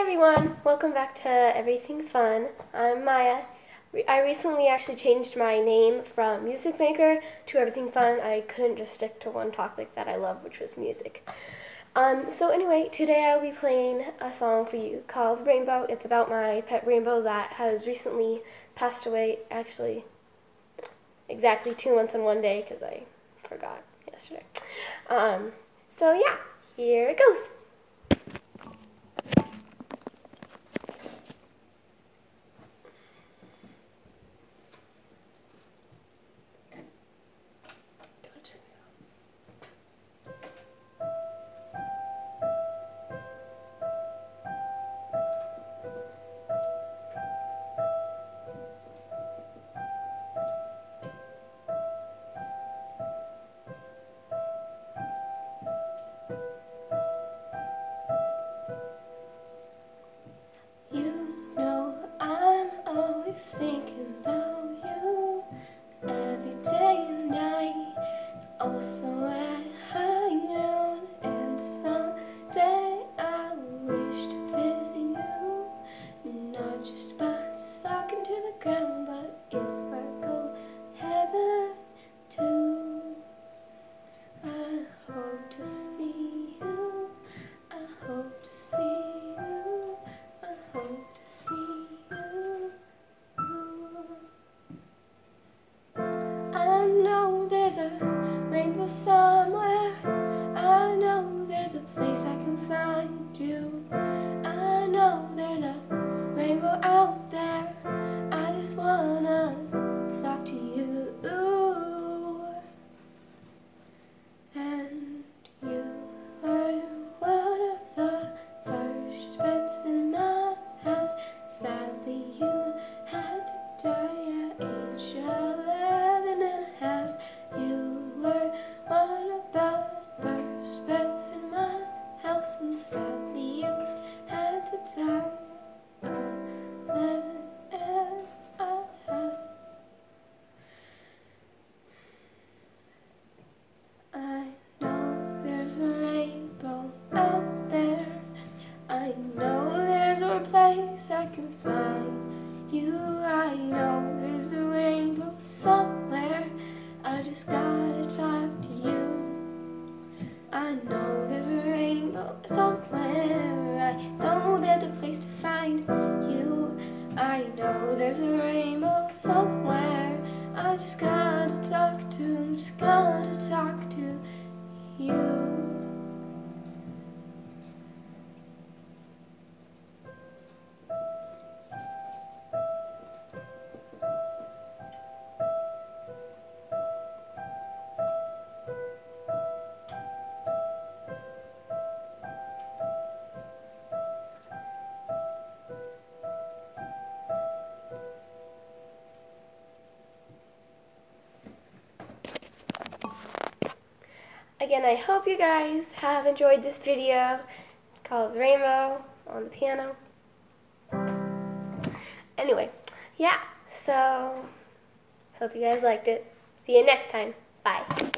everyone, welcome back to Everything Fun. I'm Maya. I recently actually changed my name from Music Maker to Everything Fun. I couldn't just stick to one topic that I love, which was music. Um, so anyway, today I'll be playing a song for you called Rainbow. It's about my pet rainbow that has recently passed away, actually exactly two months and one day because I forgot yesterday. Um, so yeah, here it goes. Thinking about you every day and night. Also there's a rainbow somewhere. I know there's a place I can find you. I know there's a rainbow out there. I just wanna place I can find you. I know there's a rainbow somewhere. I just gotta talk to you. I know there's a rainbow somewhere. I know there's a place to find you. I know there's a rainbow somewhere. I just gotta talk to, just gotta talk to you. Again, I hope you guys have enjoyed this video called Rainbow on the piano. Anyway, yeah, so hope you guys liked it. See you next time. Bye.